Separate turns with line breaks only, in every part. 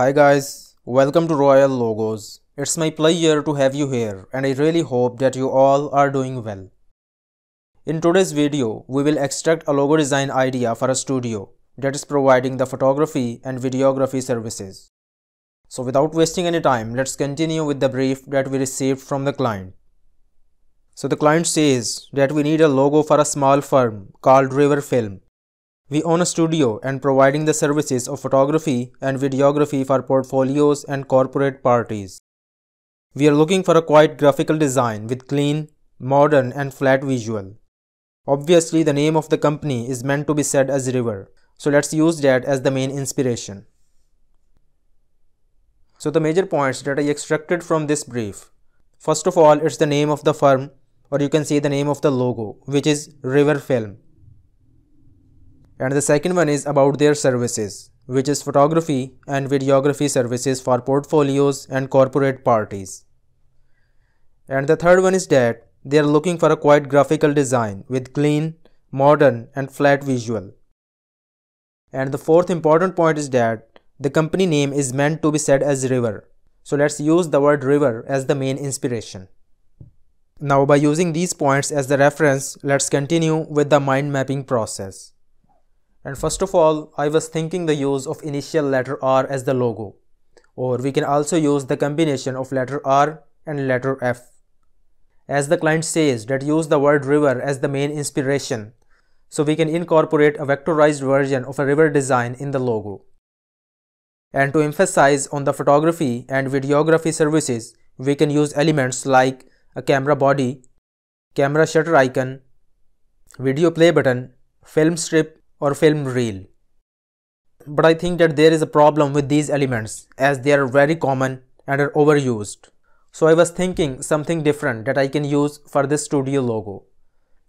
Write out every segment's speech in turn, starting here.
Hi guys, welcome to Royal Logos. It's my pleasure to have you here and I really hope that you all are doing well. In today's video, we will extract a logo design idea for a studio that is providing the photography and videography services. So without wasting any time, let's continue with the brief that we received from the client. So the client says that we need a logo for a small firm called River Film we own a studio and providing the services of photography and videography for portfolios and corporate parties. We are looking for a quiet graphical design with clean, modern and flat visual. Obviously the name of the company is meant to be said as River, so let's use that as the main inspiration. So the major points that I extracted from this brief. First of all, it's the name of the firm or you can say the name of the logo which is River Film and the second one is about their services which is photography and videography services for portfolios and corporate parties. And the third one is that they are looking for a quiet graphical design with clean, modern and flat visual. And the fourth important point is that the company name is meant to be said as River. So let's use the word River as the main inspiration. Now by using these points as the reference, let's continue with the mind mapping process. And first of all, I was thinking the use of initial letter R as the logo. Or we can also use the combination of letter R and letter F. As the client says that use the word river as the main inspiration, so we can incorporate a vectorized version of a river design in the logo. And to emphasize on the photography and videography services, we can use elements like a camera body, camera shutter icon, video play button, film strip or film reel. But I think that there is a problem with these elements as they are very common and are overused. So I was thinking something different that I can use for this studio logo.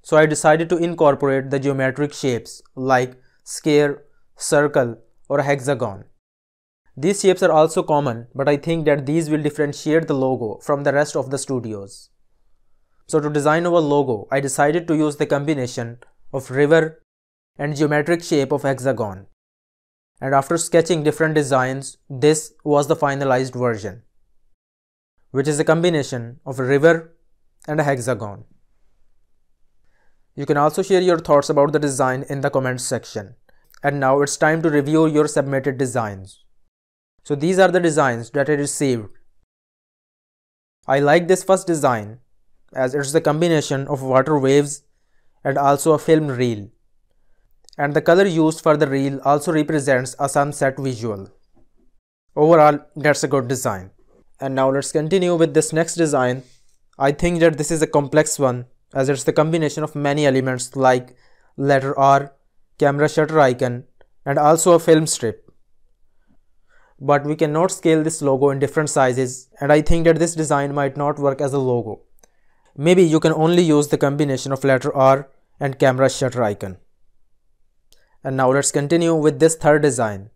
So I decided to incorporate the geometric shapes like square, circle or hexagon. These shapes are also common but I think that these will differentiate the logo from the rest of the studios. So to design our logo, I decided to use the combination of river and geometric shape of hexagon. And after sketching different designs, this was the finalized version, which is a combination of a river and a hexagon. You can also share your thoughts about the design in the comments section. And now it's time to review your submitted designs. So these are the designs that I received. I like this first design as it's the combination of water waves and also a film reel and the color used for the reel also represents a sunset visual. Overall, that's a good design. And now let's continue with this next design. I think that this is a complex one as it's the combination of many elements like letter R, camera shutter icon, and also a film strip. But we cannot scale this logo in different sizes and I think that this design might not work as a logo. Maybe you can only use the combination of letter R and camera shutter icon. And now let's continue with this third design.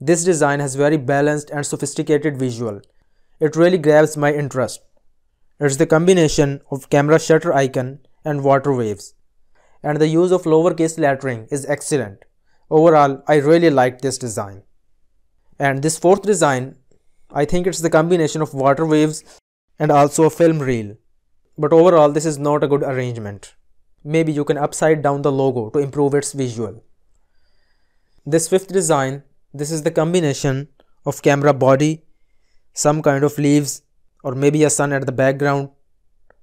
This design has very balanced and sophisticated visual. It really grabs my interest. It's the combination of camera shutter icon and water waves. And the use of lowercase lettering is excellent. Overall, I really liked this design. And this fourth design, I think it's the combination of water waves and also a film reel. But overall, this is not a good arrangement. Maybe you can upside down the logo to improve its visual. This fifth design, this is the combination of camera body, some kind of leaves or maybe a sun at the background.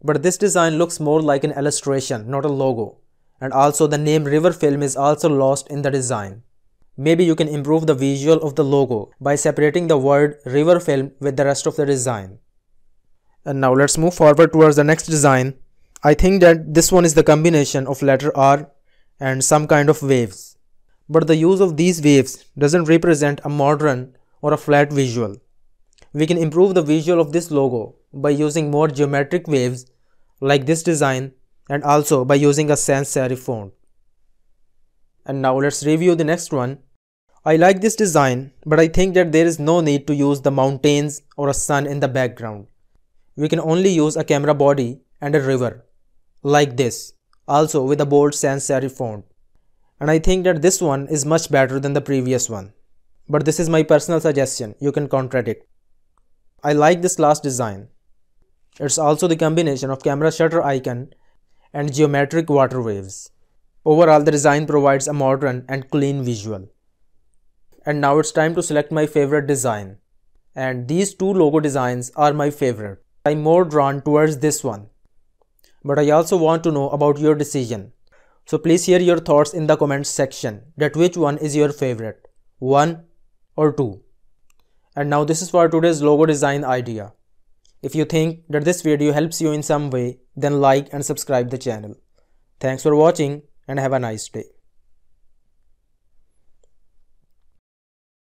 But this design looks more like an illustration, not a logo. And also the name River Film is also lost in the design. Maybe you can improve the visual of the logo by separating the word River Film with the rest of the design. And now let's move forward towards the next design. I think that this one is the combination of letter R and some kind of waves but the use of these waves doesn't represent a modern or a flat visual. We can improve the visual of this logo by using more geometric waves like this design and also by using a sans serif font. And now let's review the next one. I like this design but I think that there is no need to use the mountains or a sun in the background. We can only use a camera body and a river like this also with a bold sans serif font and I think that this one is much better than the previous one. but this is my personal suggestion, you can contradict. I like this last design. It's also the combination of camera shutter icon and geometric water waves. Overall, the design provides a modern and clean visual. And now it's time to select my favorite design. And these two logo designs are my favorite. I'm more drawn towards this one. But I also want to know about your decision. So please share your thoughts in the comments section that which one is your favorite, 1 or 2. And now this is for today's logo design idea. If you think that this video helps you in some way, then like and subscribe the channel. Thanks for watching and have a nice day.